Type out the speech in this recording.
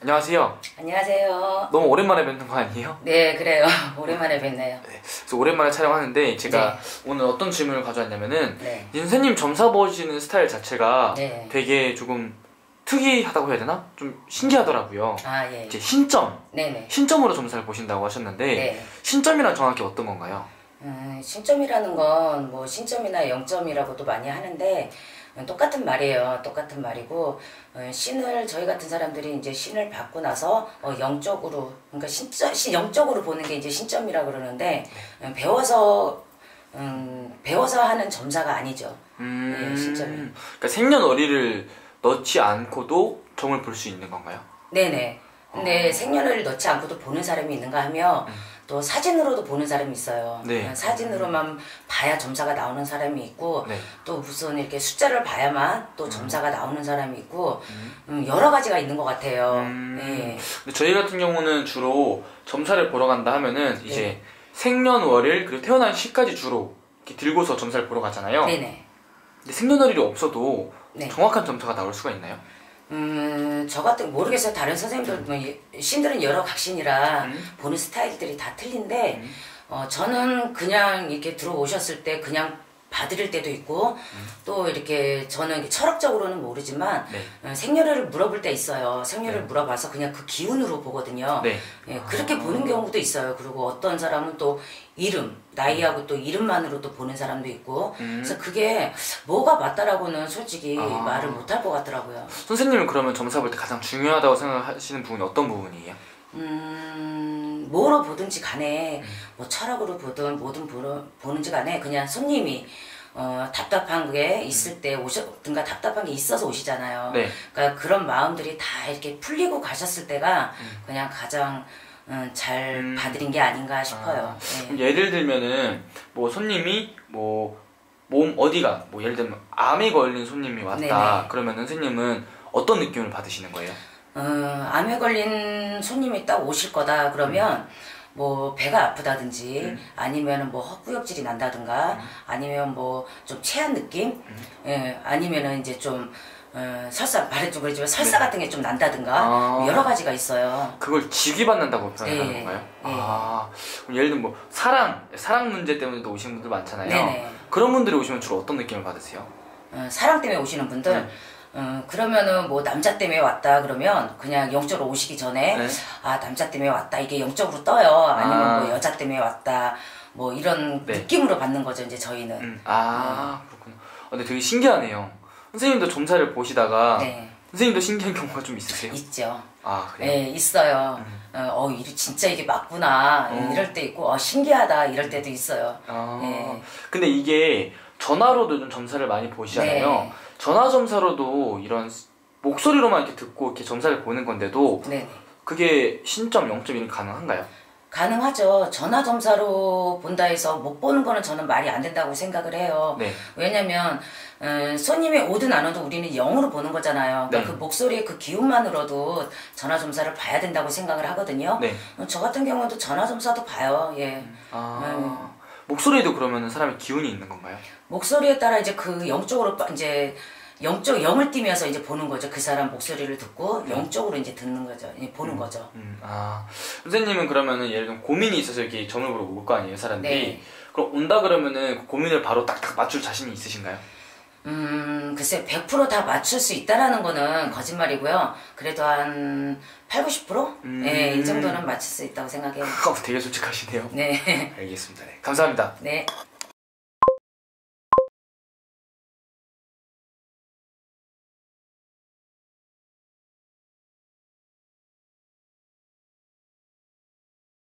안녕하세요. 안녕하세요. 너무 오랜만에 뵙는 거 아니에요? 네, 그래요. 오랜만에 뵙네요. 네. 그래서 오랜만에 촬영하는데 제가 오늘 어떤 질문을 가져왔냐면은 네. 이 선생님 점사 보시는 스타일 자체가 네. 되게 조금 특이하다고 해야 되나? 좀 신기하더라고요. 아, 예. 이제 신점, 네네. 신점으로 점사를 보신다고 하셨는데 네. 신점이란 정확히 어떤 건가요? 음, 신점이라는 건 뭐 신점이나 0점이라고도 많이 하는데 음, 똑같은 말이에요. 똑같은 말이고 어, 신을 저희 같은 사람들이 이제 신을 받고 나서 어, 영적으로 그러니까 신점, 신, 영적으로 보는 게 이제 신점이라 그러는데 음, 배워서 음, 배워서 하는 점사가 아니죠. 음, 네, 신점이. 그러니까 생년월일을 넣지 않고도 점을 볼 수 있는 건가요? 네네. 근데 어. 생년을 넣지 않고도 보는 사람이 있는가 하면 또 사진으로도 보는 사람이 있어요. 네. 사진으로만 봐야 점사가 나오는 사람이 있고 네. 또 무슨 이렇게 숫자를 봐야만 또 점사가 나오는 사람이 있고 음, 여러 가지가 있는 것 같아요. 음. 네. 저희 같은 경우는 주로 점사를 보러 간다 하면은 이제 네. 생년월일 그리고 태어난 시까지 주로 이렇게 들고서 점사를 보러 가잖아요. 네네. 근데 생년월일이 없어도 네. 정확한 점사가 나올 수가 있나요? 음, 저 같은 모르겠어요. 다른 선생님들 뭐 예- 신들은 여러 각신이라 음. 보는 스타일들이 다 틀린데 어, 저는 그냥 이렇게 들어오셨을 때 그냥 봐드릴 때도 있고 또 이렇게 저는 철학적으로는 모르지만 네. 어, 생년월일을 물어볼 때 있어요. 생년을 물어봐서 그냥 그 기운으로 보거든요. 네. 예, 그렇게 보는 경우도 있어요. 그리고 어떤 사람은 또 이름, 나이하고 또 이름만으로 또 보는 사람도 있고. 음. 그래서 그게 뭐가 맞다라고는 솔직히 아. 말을 못할 것 같더라고요. 선생님은 그러면 점사 볼 때 가장 중요하다고 생각하시는 부분이 어떤 부분이에요? 음, 뭐로 보든지 간에 뭐 철학으로 보든 뭐든 보러, 보는지 간에 그냥 손님이 어, 답답한 게 있을 때 오셨든가 답답한 게 있어서 오시잖아요. 네. 그러니까 그런 마음들이 다 이렇게 풀리고 가셨을 때가 그냥 가장 음, 잘 음. 봐드린 게 아닌가 싶어요. 그럼 예. 예를 들면은 뭐 손님이 뭐 몸 어디가 뭐 예를 들면 암에 걸린 손님이 왔다 네네. 그러면 선생님은 어떤 느낌을 받으시는 거예요? 어, 암에 걸린 손님이 딱 오실 거다 그러면 음. 뭐 배가 아프다든지 아니면 뭐 헛구역질이 음. 난다든가 아니면 뭐 좀 체한 느낌 예 아니면은 이제 좀 어, 설사 말했죠 그랬지만 설사 같은 게 좀 난다든가 네. 아. 여러 가지가 있어요. 그걸 직위받는다고 표현하는 네. 건가요? 네. 아, 그럼 예를 들면 뭐 사랑, 사랑 문제 때문에도 오시는 분들 많잖아요. 네네. 그런 분들이 오시면 주로 어떤 느낌을 받으세요? 어, 사랑 때문에 오시는 분들 네. 어, 그러면은 뭐 남자 때문에 왔다 그러면 그냥 영적으로 오시기 전에 네. 아 남자 때문에 왔다 이게 영적으로 떠요 아니면 아. 뭐 여자 때문에 왔다 뭐 이런 네. 느낌으로 받는 거죠 이제 저희는 음, 아, 그렇구나. 아, 근데 되게 신기하네요. 선생님도 점사를 보시다가 네 선생님도 신기한 경우가 좀 있으세요? 있죠 아, 그래요? 네 있어요 어, 어 이- 진짜 이게 맞구나 어. 이럴 때 있고 어 신기하다 이럴 때도 있어요 아, 네. 근데 이게 전화로도 좀 점사를 많이 보시잖아요. 네. 전화 점사로도 이런 목소리로만 이렇게 듣고 이렇게 점사를 보는 건데도 네네 그게 신점, 영점 이런 게 가능한가요? 가능하죠 전화 점사로 본다 해서 못 보는 거는 저는 말이 안 된다고 생각을 해요 네. 왜냐면 어, 손님이 오든 안 오든 우리는 영으로 보는 거잖아요. 그러니까 네. 그 목소리의 그 기운만으로도 전화 점사를 봐야 된다고 생각을 하거든요. 네. 어, 저 같은 경우도 전화 점사도 봐요. 예. 아, 목소리에도 그러면 사람의 기운이 있는 건가요? 목소리에 따라 이제 그 영적으로 빠- 이제 영적 영을 띠면서 이제 보는 거죠. 그 사람 목소리를 듣고 영적으로 이제 듣는 거죠. 이제 보는 거죠. 음, 아, 선생님은 그러면은 예를 들면 고민이 있어서 이렇게 점을 보러 올 거 아니에요, 사람들이. 네. 그럼 온다 그러면은 그 고민을 바로 딱딱 맞출 자신이 있으신가요? 음, 글쎄 100%다 맞출 수 있다라는 거는 거짓말이고요. 그래도 한 8, 90%? 음. 예, 이 정도는 맞출 수 있다고 생각해요. 어, 되게 솔직하시네요. 네. 알겠습니다. 네, 감사합니다. 네.